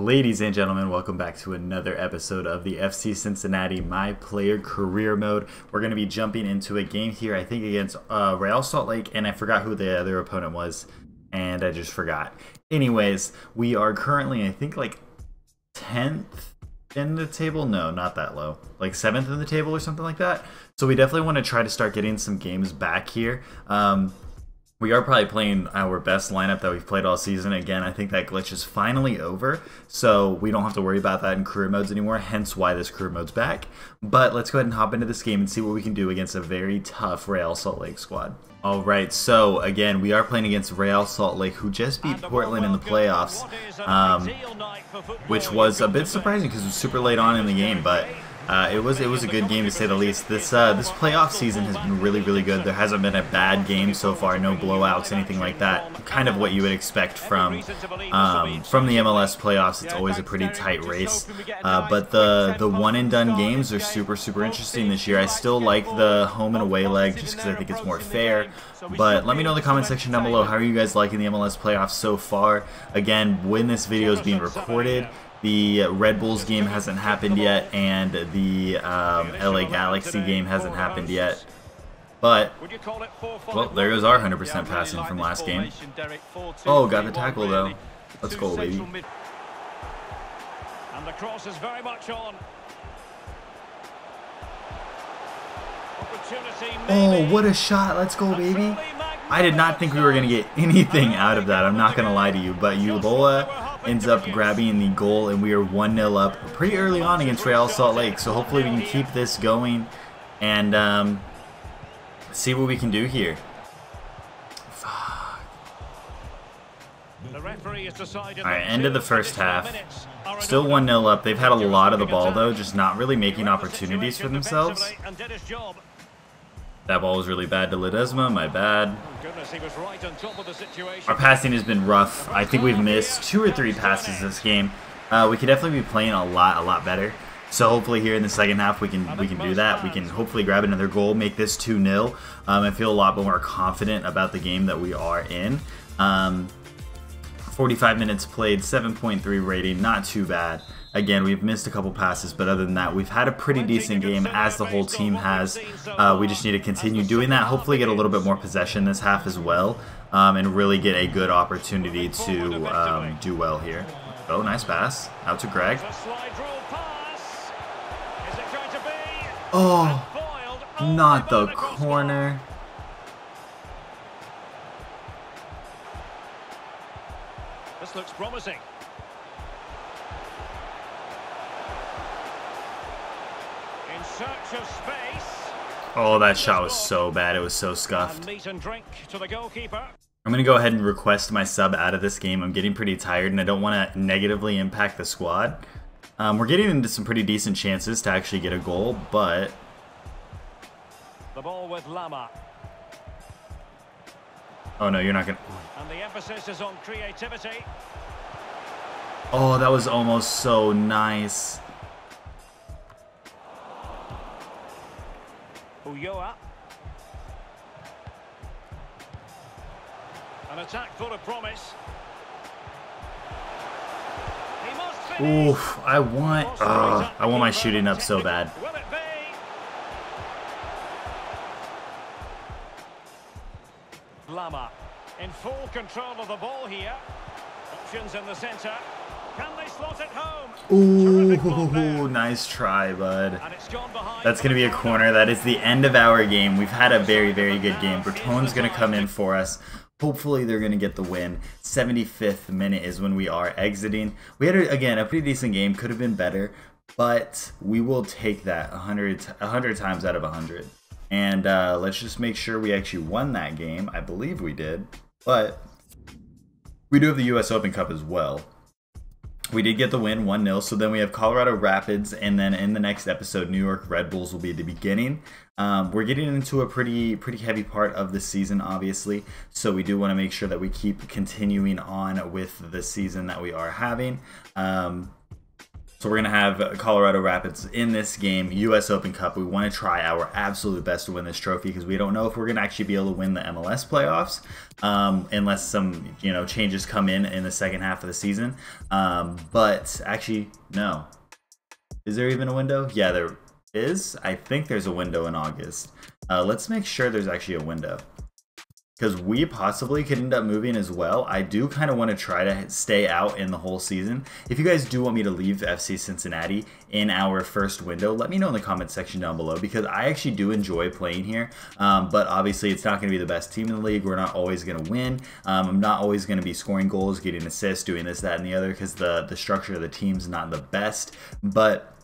Ladies and gentlemen, welcome back to another episode of the FC Cincinnati My Player Career Mode. We're going to be jumping into a game here, I think against uh, Real Salt Lake, and I forgot who the other opponent was, and I just forgot. Anyways, we are currently, I think, like 10th in the table. No, not that low. Like 7th in the table or something like that. So we definitely want to try to start getting some games back here. Um, we are probably playing our best lineup that we've played all season. Again, I think that glitch is finally over, so we don't have to worry about that in career modes anymore, hence why this career mode's back. But let's go ahead and hop into this game and see what we can do against a very tough Real Salt Lake squad. Alright, so again, we are playing against Real Salt Lake, who just beat Portland in the playoffs, um, which was a bit surprising because it was super late on in the game, but uh, it was it was a good game to say the least. This uh, this playoff season has been really really good. There hasn't been a bad game so far, no blowouts, anything like that. Kind of what you would expect from um, from the MLS playoffs. It's always a pretty tight race, uh, but the the one and done games are super super interesting this year. I still like the home and away leg just because I think it's more fair. But let me know in the comment section down below how are you guys liking the MLS playoffs so far. Again, when this video is being recorded. The Red Bulls game hasn't happened yet, and the um, LA Galaxy game hasn't happened yet. But, well, there goes our 100% passing from last game. Oh, got the tackle, though. Let's go, baby. And the cross is very much on. Oh, what a shot. Let's go, baby. I did not think we were going to get anything out of that. I'm not going to lie to you. But Yeboah ends up grabbing the goal, and we are 1-0 up pretty early on against Real Salt Lake. So hopefully we can keep this going and um, see what we can do here. Alright, end of the first half. Still 1-0 up. They've had a lot of the ball, though, just not really making opportunities for themselves. That ball was really bad to Ledesma, my bad. Our passing has been rough. I think we've missed two or three passes this game. Uh, we could definitely be playing a lot, a lot better. So hopefully here in the second half we can we can do that. We can hopefully grab another goal, make this 2-0. Um, I feel a lot more confident about the game that we are in. Um, 45 minutes played, 7.3 rating, not too bad. Again, we've missed a couple passes, but other than that, we've had a pretty decent game as the whole team has. Uh, we just need to continue doing that. Hopefully get a little bit more possession this half as well, um, and really get a good opportunity to um, do well here. Oh, nice pass. Out to Greg. Oh, not the corner. This looks promising. Oh, that shot was so bad. It was so scuffed. I'm going to go ahead and request my sub out of this game. I'm getting pretty tired, and I don't want to negatively impact the squad. Um, we're getting into some pretty decent chances to actually get a goal, but... The ball with Lamah. Oh, no, you're not going to... And the emphasis is on creativity. Oh, that was almost so nice. Ulloa. An attack full of promise. Oof, I want uh, I want my shooting up so bad. Lamah in full control of the ball here. Options in the centre. Ooh, nice try, bud. That's going to be a corner. That is the end of our game. We've had a very, very good game. Bertone's going to come in for us. Hopefully they're going to get the win. 75th minute is when we are exiting. We had, again, a pretty decent game. Could have been better, but we will take that 100, 100 times out of 100. And uh, let's just make sure we actually won that game. I believe we did, but we do have the U.S. Open Cup as well we did get the win 1-0 so then we have colorado rapids and then in the next episode new york red bulls will be the beginning. Um, we're getting into a pretty pretty heavy part of the season obviously. So we do want to make sure that we keep continuing on with the season that we are having. Um, So we're gonna have Colorado Rapids in this game, U.S. Open Cup. We want to try our absolute best to win this trophy because we don't know if we're gonna actually be able to win the MLS playoffs, um, unless some you know changes come in in the second half of the season. Um, but actually, no. Is there even a window? Yeah, there is. I think there's a window in August. Uh, let's make sure there's actually a window because we possibly could end up moving as well. I do kind of want to try to stay out in the whole season. If you guys do want me to leave FC Cincinnati in our first window, let me know in the comment section down below because I actually do enjoy playing here. Um, but obviously, it's not going to be the best team in the league. We're not always going to win. Um, I'm not always going to be scoring goals, getting assists, doing this, that, and the other because the the structure of the team's not the best. But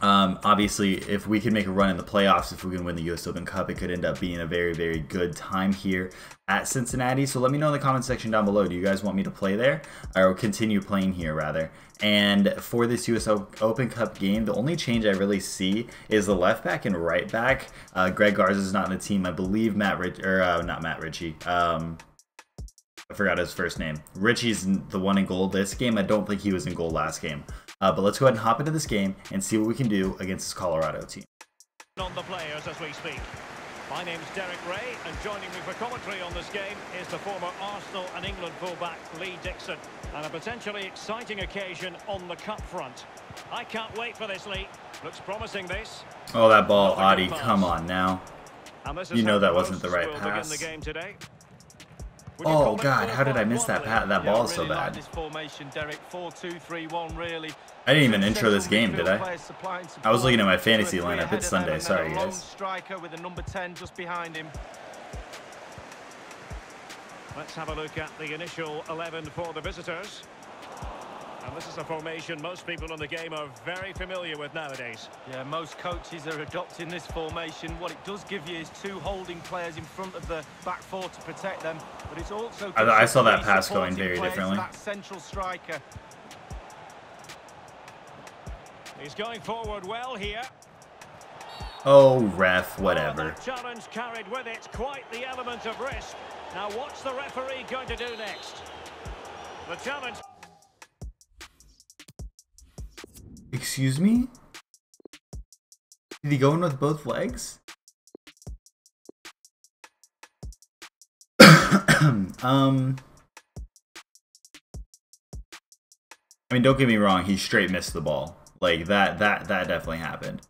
um, obviously, if we can make a run in the playoffs, if we can win the U.S. Open Cup, it could end up being a very, very good time here at Cincinnati. So let me know in the comment section down below. Do you guys want me to play there or continue playing here, rather? And for this U.S. Open Cup game, the only change I really see is the left back and right back. Uh, Greg Garza is not in the team. I believe Matt Rich or uh, not Matt Ritchie. Um, I forgot his first name. Richey's the one in goal this game. I don't think he was in goal last game. Uh, but let's go ahead and hop into this game and see what we can do against this Colorado team. On the players as we speak. My name's Derek Ray, and joining me for commentary on this game is the former Arsenal and England fullback Lee Dixon, and a potentially exciting occasion on the cup front. I can't wait for this, Lee. Looks promising, this. Oh, that ball, Adi, come on now. You know that wasn't the right pass. Oh God! How did I miss that pat? That ball so bad. I didn't even intro this game, did I? I was looking at my fantasy lineup. It's Sunday. Sorry, guys. Striker with the number 10 just behind him. Let's have a look at the initial 11 for the visitors. And this is a formation most people in the game are very familiar with nowadays. Yeah, most coaches are adopting this formation. What it does give you is two holding players in front of the back four to protect them, but it's also I, I saw that pass going very differently. That central striker. He's going forward well here. Oh, ref, whatever. Oh, challenge carried with it quite the element of risk. Now, what's the referee going to do next? The challenge. Excuse me? Did he go in with both legs? um. I mean, don't get me wrong. He straight missed the ball. Like that. That that definitely happened.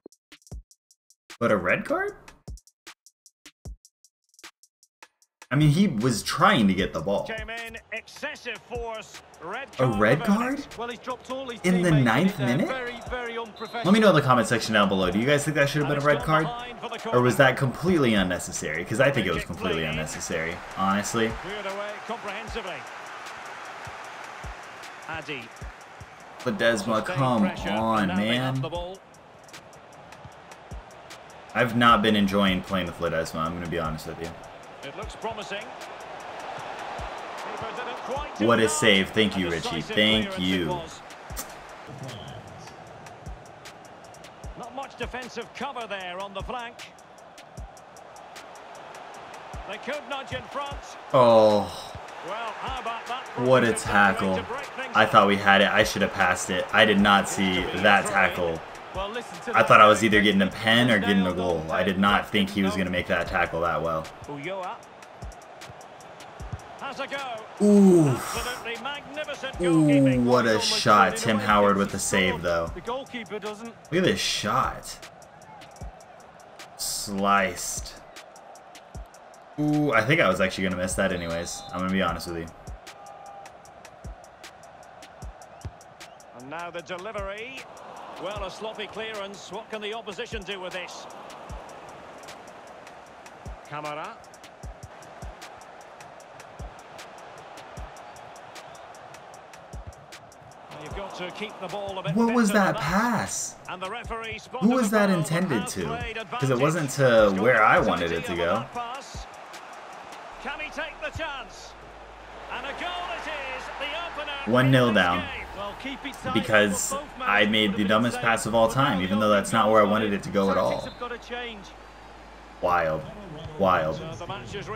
But a red card? I mean, he was trying to get the ball. In, force, red a red card? Well, in the ninth minute? Very, very Let me know in the comment section down below. Do you guys think that should have been a red card? Or was that completely unnecessary? Because I think it was completely unnecessary, honestly. Ledesma, come on, man. I've not been enjoying playing with Ledesma, I'm going to be honest with you. It looks promising. What a save. Thank you, Richey. Thank you. Not much defensive cover there on the flank. They could nudge in front. Oh. What a tackle. I thought we had it. I should have passed it. I did not see that tackle. I thought I was either getting a pen or getting a goal. I did not think he was going to make that tackle that well. Ooh. Ooh, what a shot. Tim Howard with the save, though. Look at this shot. Sliced. Ooh, I think I was actually going to miss that anyways. I'm going to be honest with you. And now the delivery. Well, a sloppy clearance. What can the opposition do with this? Kamara. What was that pass? Who was that intended to? Because it wasn't to where I wanted it to go. Can he take the chance? And a goal it is, the opener. 1 0 down. Because I made the dumbest pass of all time, even though that's not where I wanted it to go at all. Wild. Wild.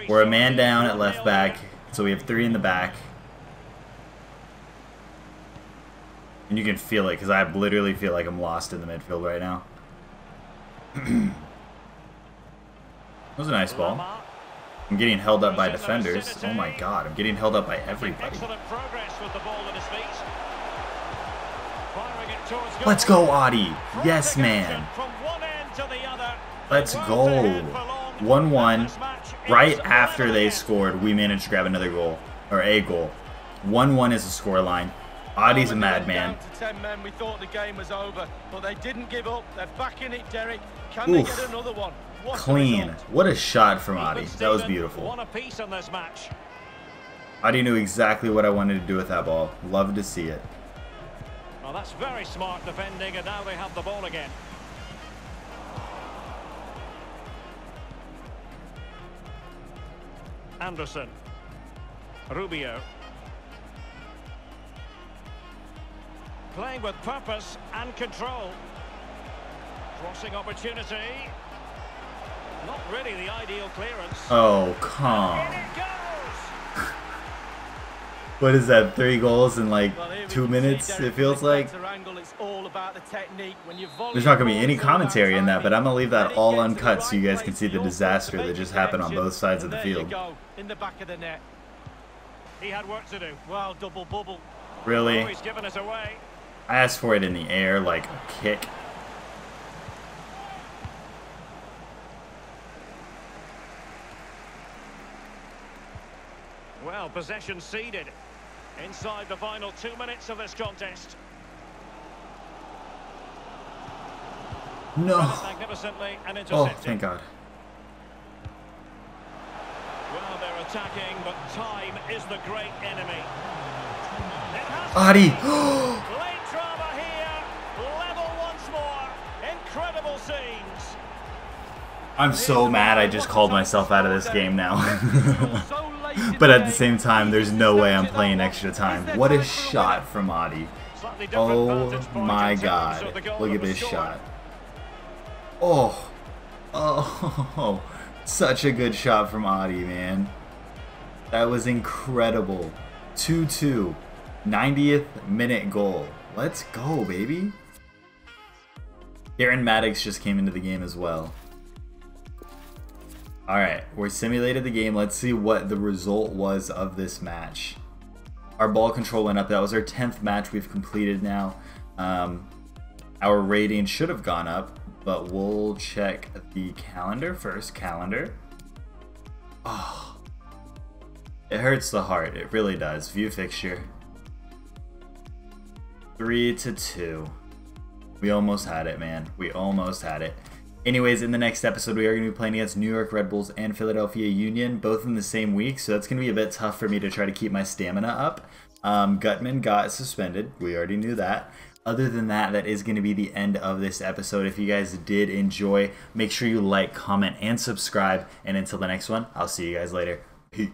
We're a man down at left back, so we have three in the back. And you can feel it because I literally feel like I'm lost in the midfield right now. that was a nice ball. I'm getting held up by defenders. Oh my god, I'm getting held up by everybody. Excellent progress with the ball at his feet. Let's go, Adi. Yes, man. From one end to the other. Let's go. ahead for long. 1-1. This match is Right after they scored, we managed to grab another goal. Or a goal. 1-1 is the scoreline. Adi's a When they went madman. Down to 10 men, we thought the game was over, but they didn't give up. They're back in it, Derek. Can they get another one? What Clean. What a shot from Adi. That was beautiful. One apiece in this match. Adi knew exactly what I wanted to do with that ball. Love to see it. Well, that's very smart defending, and now they have the ball again. Anderson. Rubio. Playing with purpose and control. Crossing opportunity. Not really the ideal clearance. Oh, come. In it goes! What is that? Three goals in like Well, two minutes, it feels like? Angle. It's all about the technique. When There's not going to be any it's all about commentary in that, but I'm going to leave that all Let it get to the uncut so you guys can see the disaster that just happened on both sides of the field. in the back of the net. He had work to do. Wow, double bubble. Oh, Really? he's given us away. I asked for it in the air, like a kick. Well, possession ceded. Inside the final two minutes of this contest. No. Magnificently and Oh, thank God. Well, they're attacking, but time is the great enemy. Adi! late drama here. Level once more. Incredible scenes. I'm so mad I just called myself out of this game now. But at the same time, there's no way I'm playing extra time. What a shot from Adi. Oh my god. Look at this shot. Oh. Oh. Such a good shot from Adi, man. That was incredible. 2-2. 90th minute goal. Let's go, baby. Aaron Maddox just came into the game as well. Alright, we simulated the game. Let's see what the result was of this match. Our ball control went up. That was our 10th match we've completed now. Um, our rating should have gone up, but we'll check the calendar first. Calendar. Oh. It hurts the heart. It really does. View fixture. 3 to 2. We almost had it, man. We almost had it. Anyways, in the next episode, we are going to be playing against New York Red Bulls and Philadelphia Union, both in the same week, so that's going to be a bit tough for me to try to keep my stamina up. Um, Gutman got suspended. We already knew that. Other than that, that is going to be the end of this episode. If you guys did enjoy, make sure you like, comment, and subscribe. And until the next one, I'll see you guys later. Peace.